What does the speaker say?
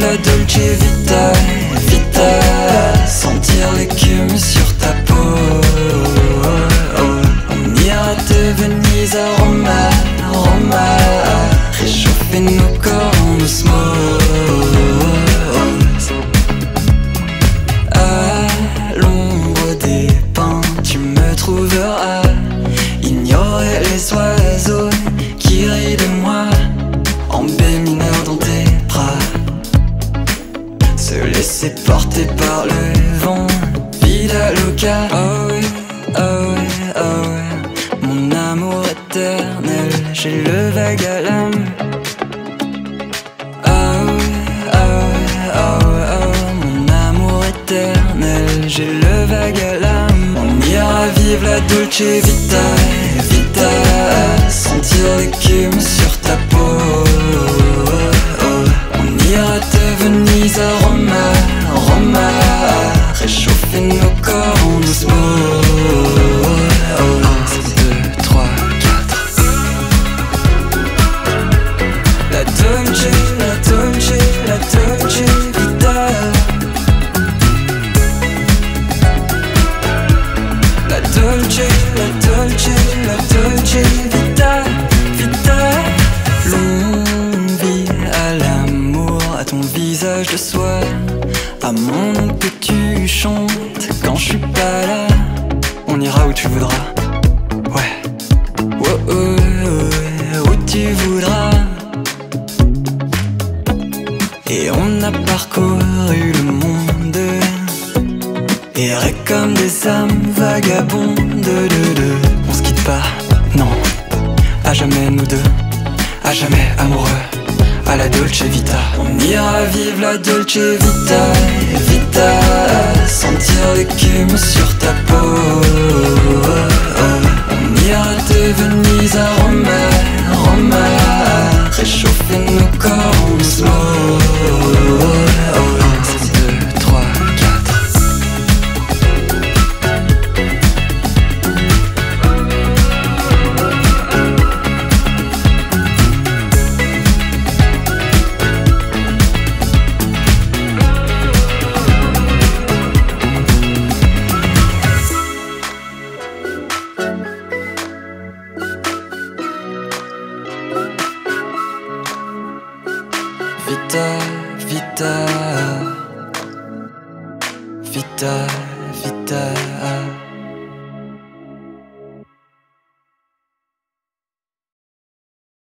Dolce Vita, Vita, sentir l'écume sur ta peau. On ira de Venise à Oh oui, oh oui, oh oui. Mon amour éternel, j'ai le vague à l'âme. Oh oui, oh oui, oh oui, oh. Mon amour éternel, j'ai le vague à l'âme. On ira vivre la Dolce Vita, Vita, sentir l'écume sur ton visage de soie À mon nom que tu chantes. Quand je suis pas là On ira où tu voudras, ouais. Oh, oh, oh, où tu voudras. Et on a parcouru le monde. Errer comme des âmes vagabondes de, de. On se quitte pas, non. À jamais nous deux, à jamais amoureux À la Dolce Vita. On ira vivre la Dolce Vita Vita Sentir l'écume sur ta peau vita, vita, vita.